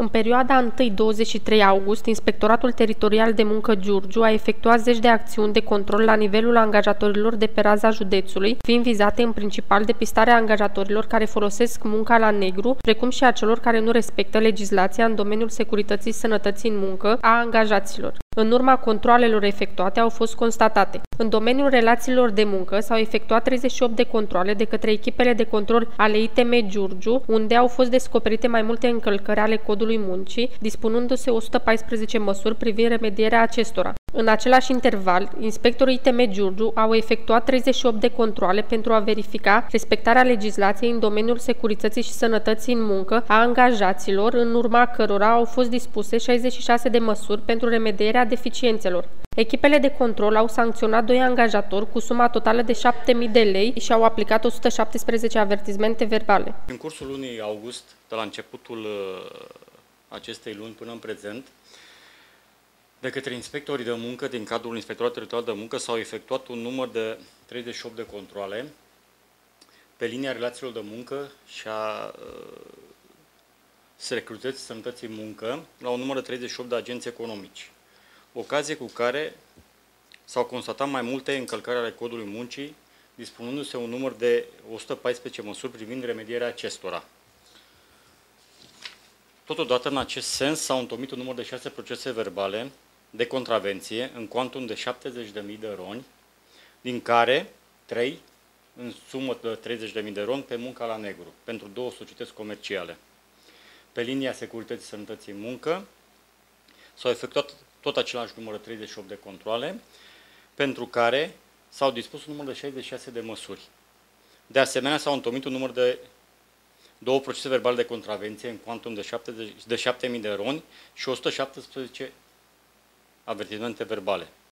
În perioada 1-23 august, Inspectoratul Teritorial de Muncă Giurgiu a efectuat zeci de acțiuni de control la nivelul angajatorilor de pe raza județului, fiind vizate în principal depistarea angajatorilor care folosesc munca la negru, precum și a celor care nu respectă legislația în domeniul securității sănătății în muncă a angajaților. În urma controalelor efectuate au fost constatate. În domeniul relațiilor de muncă s-au efectuat 38 de controle de către echipele de control ale ITM Giurgiu, unde au fost descoperite mai multe încălcări ale codului muncii, dispunându-se 114 măsuri privind remedierea acestora. În același interval, inspectorii ITM Giurgiu au efectuat 38 de controle pentru a verifica respectarea legislației în domeniul securității și sănătății în muncă a angajaților, în urma cărora au fost dispuse 66 de măsuri pentru remedierea deficiențelor. Echipele de control au sancționat doi angajatori cu suma totală de 7.000 de lei și au aplicat 117 avertizmente verbale. În cursul lunii august, de la începutul uh, acestei luni până în prezent, de către inspectorii de muncă din cadrul Inspectoratului Teritorial de Muncă s-au efectuat un număr de 38 de controle pe linia relațiilor de muncă și a uh, securității sănătății muncă la un număr de 38 de agenți economici. Ocazie cu care s-au constatat mai multe încălcări ale codului muncii, dispunându-se un număr de 114 măsuri privind remedierea acestora. Totodată, în acest sens, s-au întomit un număr de 6 procese verbale de contravenție în cuantum de 70.000 de roni, din care 3 în sumă de 30.000 de roni pe munca la negru, pentru două societăți comerciale. Pe linia securității sănătății muncă s-au efectuat tot același număr de 38 de controle, pentru care s-au dispus un număr de 66 de măsuri. De asemenea, s-au întomit un număr de două procese verbale de contravenție în cuantum de, 70, de 7.000 de roni și 117 avertizmente verbale.